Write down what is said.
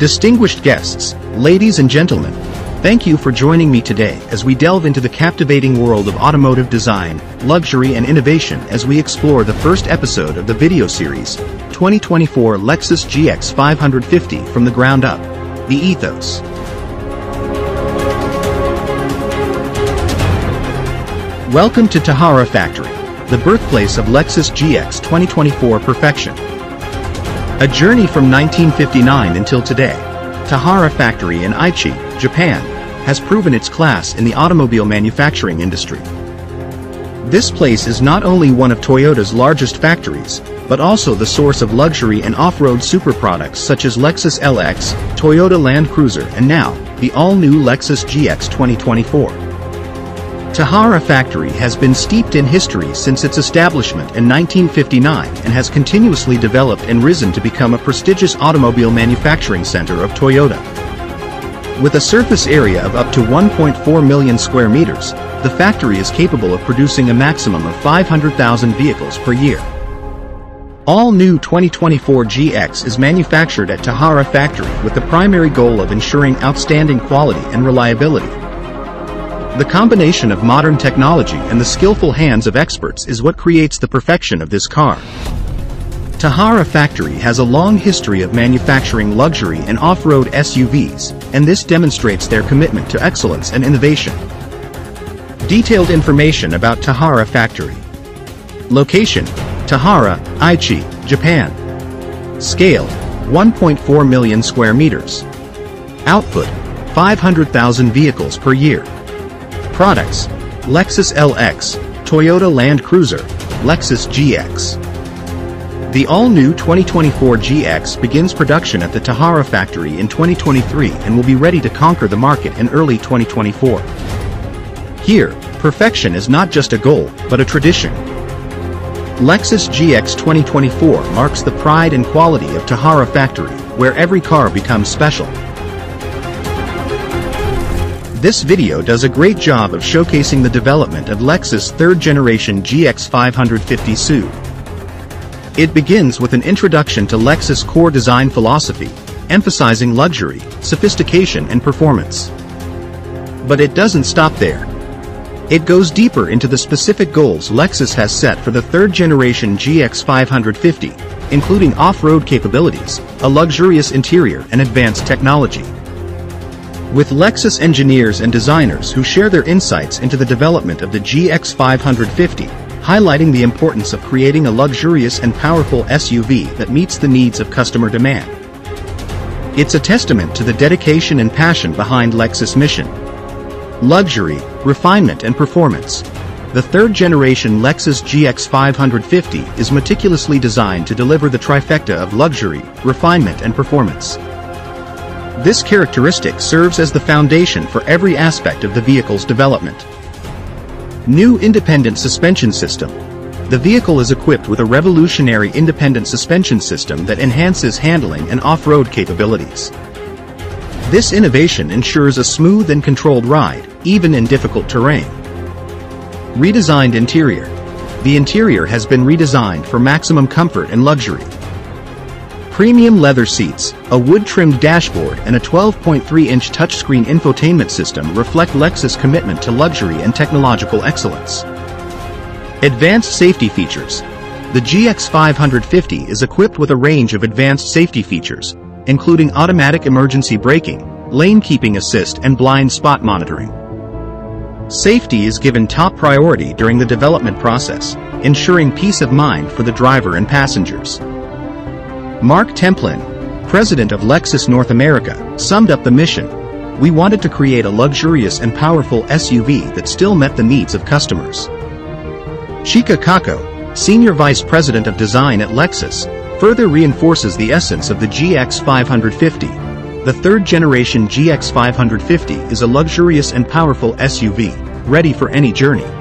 Distinguished guests, ladies and gentlemen, thank you for joining me today as we delve into the captivating world of automotive design, luxury and innovation as we explore the first episode of the video series, 2024 Lexus GX 550 from the ground up, the ethos. Welcome to Tahara Factory, the birthplace of Lexus GX 2024 perfection. A journey from 1959 until today, Tahara Factory in Aichi, Japan, has proven its class in the automobile manufacturing industry. This place is not only one of Toyota's largest factories, but also the source of luxury and off-road super products such as Lexus LX, Toyota Land Cruiser and now, the all-new Lexus GX 2024. Tahara Factory has been steeped in history since its establishment in 1959 and has continuously developed and risen to become a prestigious automobile manufacturing center of Toyota. With a surface area of up to 1.4 million square meters, the factory is capable of producing a maximum of 500,000 vehicles per year. All new 2024 GX is manufactured at Tahara Factory with the primary goal of ensuring outstanding quality and reliability. The combination of modern technology and the skillful hands of experts is what creates the perfection of this car. Tahara Factory has a long history of manufacturing luxury and off-road SUVs, and this demonstrates their commitment to excellence and innovation. Detailed information about Tahara Factory. Location, Tahara, Aichi, Japan. Scale, 1.4 million square meters. Output, 500,000 vehicles per year. Products Lexus LX, Toyota Land Cruiser, Lexus GX. The all-new 2024 GX begins production at the Tahara factory in 2023 and will be ready to conquer the market in early 2024. Here, perfection is not just a goal, but a tradition. Lexus GX 2024 marks the pride and quality of Tahara factory, where every car becomes special. This video does a great job of showcasing the development of Lexus 3rd generation GX 550 SUV. It begins with an introduction to Lexus core design philosophy, emphasizing luxury, sophistication and performance. But it doesn't stop there. It goes deeper into the specific goals Lexus has set for the third generation GX 550, including off-road capabilities, a luxurious interior and advanced technology. With Lexus engineers and designers who share their insights into the development of the GX 550, highlighting the importance of creating a luxurious and powerful SUV that meets the needs of customer demand. It's a testament to the dedication and passion behind Lexus' mission. Luxury, refinement and performance. The third-generation Lexus GX 550 is meticulously designed to deliver the trifecta of luxury, refinement and performance. This characteristic serves as the foundation for every aspect of the vehicle's development. New Independent Suspension System The vehicle is equipped with a revolutionary independent suspension system that enhances handling and off-road capabilities. This innovation ensures a smooth and controlled ride, even in difficult terrain. Redesigned Interior The interior has been redesigned for maximum comfort and luxury. Premium leather seats, a wood-trimmed dashboard and a 12.3-inch touchscreen infotainment system reflect Lexus' commitment to luxury and technological excellence. Advanced safety features. The GX 550 is equipped with a range of advanced safety features, including automatic emergency braking, lane keeping assist and blind spot monitoring. Safety is given top priority during the development process, ensuring peace of mind for the driver and passengers. Mark Templin, president of Lexus North America, summed up the mission. We wanted to create a luxurious and powerful SUV that still met the needs of customers. Chika Kako, senior vice president of design at Lexus, further reinforces the essence of the GX 550. The third generation GX 550 is a luxurious and powerful SUV, ready for any journey.